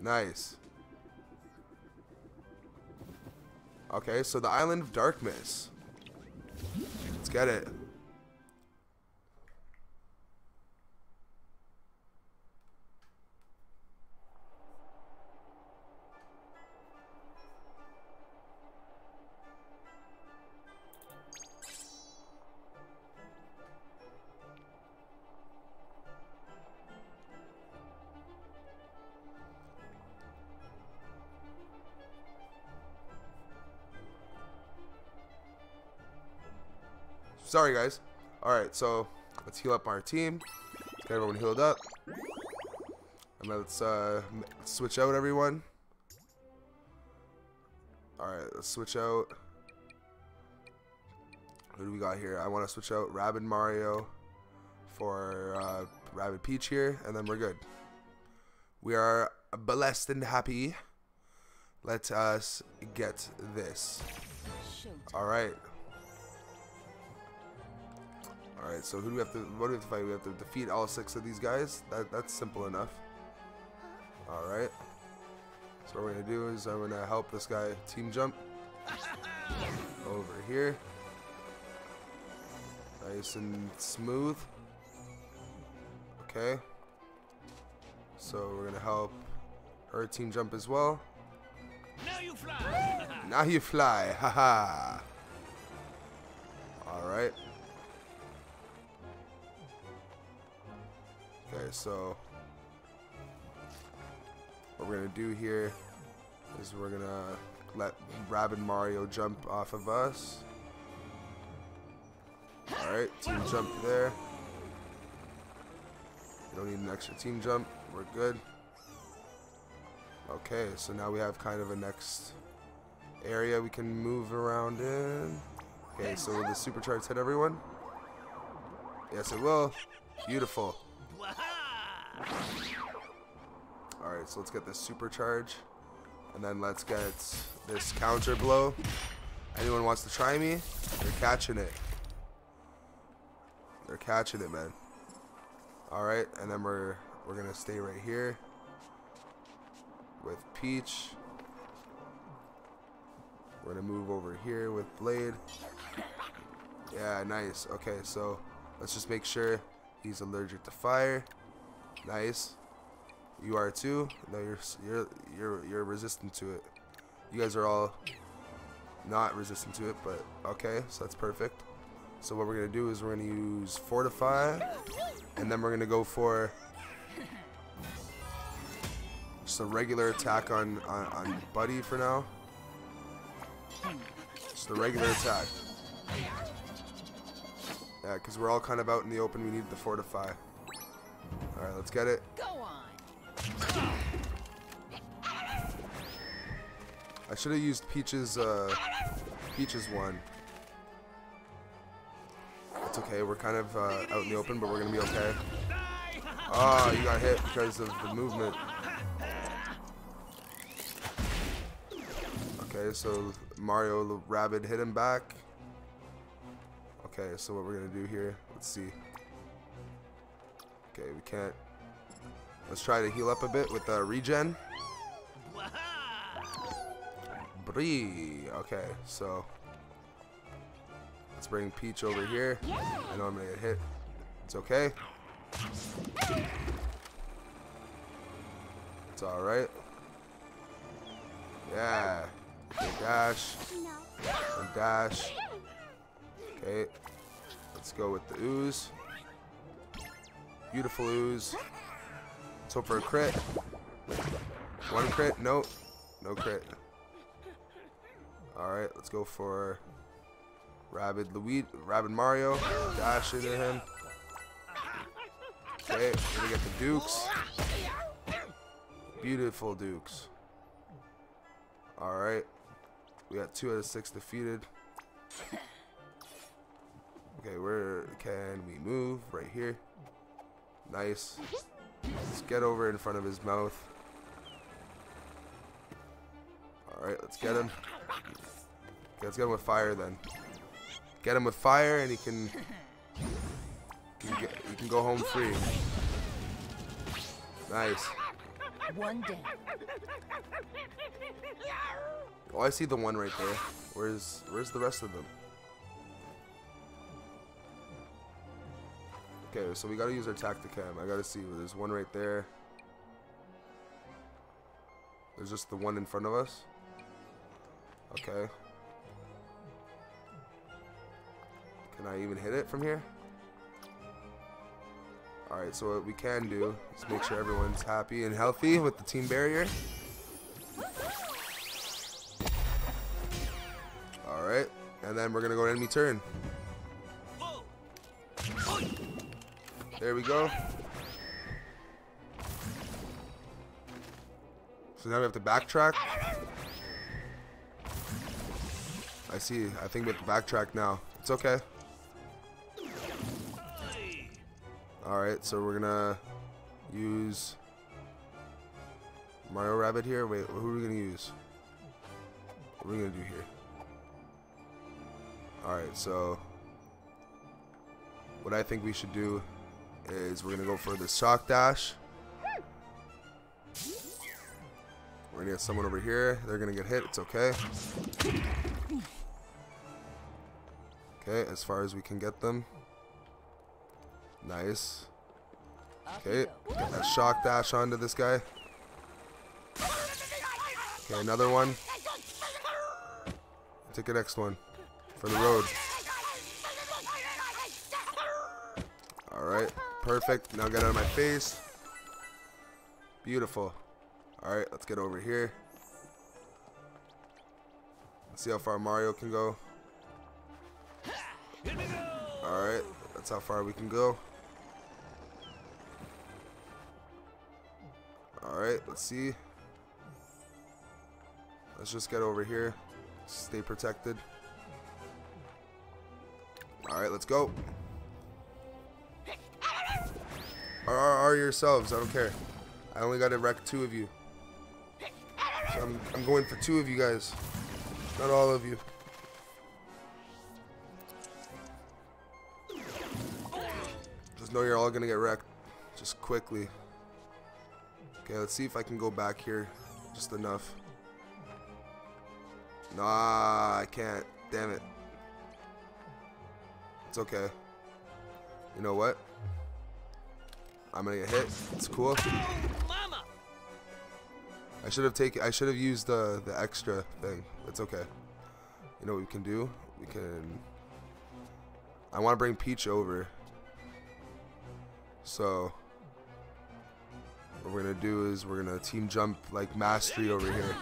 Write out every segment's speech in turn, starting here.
Nice. Okay, so the Island of Darkness. Let's get it. Sorry, guys. Alright, so let's heal up our team. Let's get everyone healed up. And let's uh, switch out everyone. Alright, let's switch out. Who do we got here? I want to switch out Rabbid Mario for uh, Rabbid Peach here, and then we're good. We are blessed and happy. Let us get this. Alright. Alright, so who do we have to what do we have to fight? We have to defeat all six of these guys. That that's simple enough. Alright. So what we're gonna do is I'm gonna help this guy team jump over here. Nice and smooth. Okay. So we're gonna help her team jump as well. Now you fly. Now you fly, haha. Alright. So what we're gonna do here is we're gonna let Rabbid Mario jump off of us. Alright, team jump there. You don't need an extra team jump. We're good. Okay, so now we have kind of a next area we can move around in. Okay, so will the supercharge hit everyone? Yes, it will. Beautiful. Alright, so let's get this supercharge. And then let's get this counter blow. Anyone wants to try me? They're catching it. They're catching it, man. Alright, and then we're we're gonna stay right here with Peach. We're gonna move over here with Blade. Yeah, nice. Okay, so let's just make sure he's allergic to fire. Nice. You are too. No, you're you're you're you're resistant to it. You guys are all not resistant to it, but okay, so that's perfect. So what we're gonna do is we're gonna use fortify, and then we're gonna go for just a regular attack on on, on Buddy for now. Just a regular attack. Yeah, because we're all kind of out in the open. We need the fortify. All right, let's get it. Go on. I should have used Peach's uh, Peach's one. It's okay. We're kind of uh, out in the open, but we're gonna be okay. Oh, you got hit because of the movement. Okay, so Mario the Rabbid hit him back. Okay, so what we're gonna do here? Let's see. Okay, we can't. Let's try to heal up a bit with the regen. Bree. Okay, so let's bring Peach over here. I know I'm gonna get hit. It's okay. It's all right. Yeah. Okay, dash. And dash. Okay. Let's go with the ooze. Beautiful ooze. Let's hope for a crit. One crit. Nope. No crit. Alright, let's go for Rabbid Louis Rabbid Mario. Dash into him. Okay, we're gonna get the Dukes. Beautiful Dukes. Alright. We got two out of six defeated. Okay, where can we move? Right here. Nice. Let's get over in front of his mouth. Alright, let's get him. Let's get him with fire then. Get him with fire and he can, he can, get, he can go home free. Nice. One day. Oh, I see the one right there. Where's where's the rest of them? Okay, so we gotta use our tacticam. I gotta see. There's one right there. There's just the one in front of us. Okay. Can I even hit it from here? Alright, so what we can do is make sure everyone's happy and healthy with the team barrier. Alright, and then we're gonna go enemy turn. There we go. So now we have to backtrack. I see. I think we have to backtrack now. It's okay. Alright, so we're gonna use Mario Rabbid here. Wait, who are we gonna use? What are we gonna do here? Alright, so what I think we should do is we're gonna go for the shock dash. We're gonna get someone over here. They're gonna get hit. It's okay. Okay, as far as we can get them. Nice. Okay, get that shock dash onto this guy. Okay, another one. Take the next one for the road. Alright, perfect. Now get out of my face. Beautiful. Alright, let's get over here. Let's see how far Mario can go. Alright, that's how far we can go. Alright, let's see. Let's just get over here. Stay protected. Alright, let's go. Or, or, yourselves, I don't care. I only got to wreck two of you. So I'm, I'm going for two of you guys. Not all of you. Just know you're all gonna get wrecked. Just quickly. Okay, let's see if I can go back here. Just enough. Nah, I can't. Damn it. It's okay. You know what? I'm gonna get hit. It's cool. Mama. I should have taken. I should have used the the extra thing. It's okay. You know what we can do? We can. I want to bring Peach over. So what we're gonna do is we're gonna team jump like mastery over here.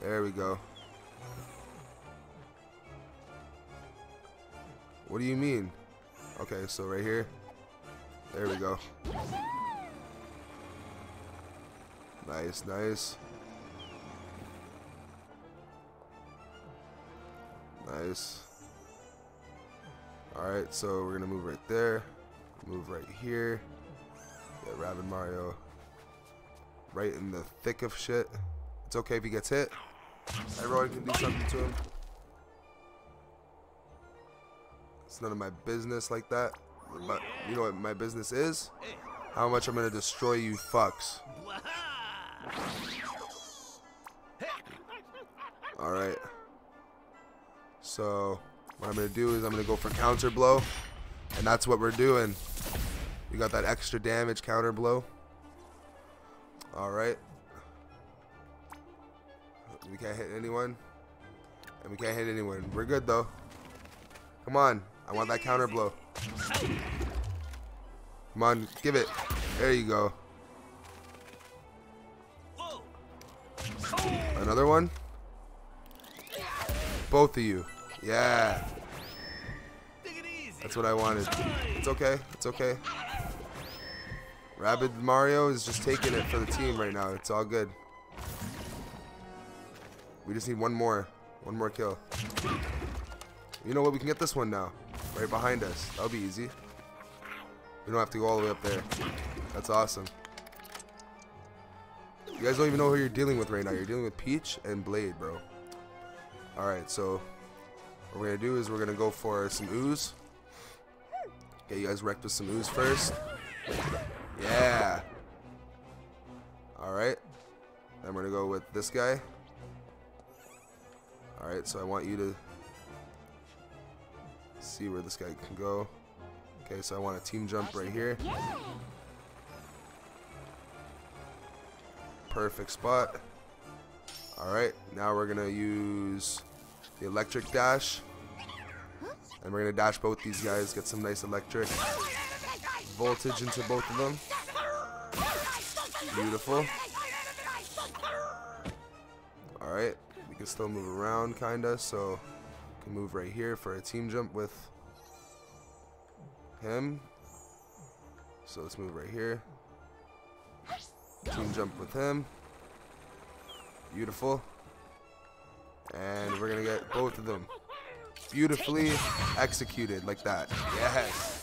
There we go. What do you mean? Okay, so right here. There we go. Nice, nice. Nice. Alright, so we're gonna move right there. Move right here. Get Rabbid Mario right in the thick of shit. It's okay if he gets hit. Everyone can do something to him. It's none of my business like that. But you know what my business is? How much I'm gonna destroy you fucks. Alright. So, what I'm to do is I'm to go for counter blow. And that's what we're doing. We got that extra damage counter blow. Alright. We can't hit anyone. And we can't hit anyone. We're good though. Come on. I want that counter blow. Come on. Give it. There you go. Another one? Both of you. Yeah. That's what I wanted. It's okay. It's okay. Rabbid Mario is just taking it for the team right now. It's all good. We just need one more. One more kill. You know what? We can get this one now. Right behind us. That'll be easy. We don't have to go all the way up there. That's awesome. You guys don't even know who you're dealing with right now. You're dealing with Peach and Blade, bro. Alright, so what we're gonna do is we're gonna go for some ooze. Get you guys wrecked with some ooze first. Yeah. Alright. Then we're going to go with this guy. Alright, so I want you to see where this guy can go. Okay, so I want a team jump right here. Perfect spot. Alright, now we're going to use the electric dash. And we're going to dash both these guys, get some nice electric voltage into both of them. Beautiful. Alright, we can still move around kinda, so move right here for a team jump with him. So let's move right here. Team jump with him. Beautiful. And we're gonna get both of them beautifully executed like that. Yes.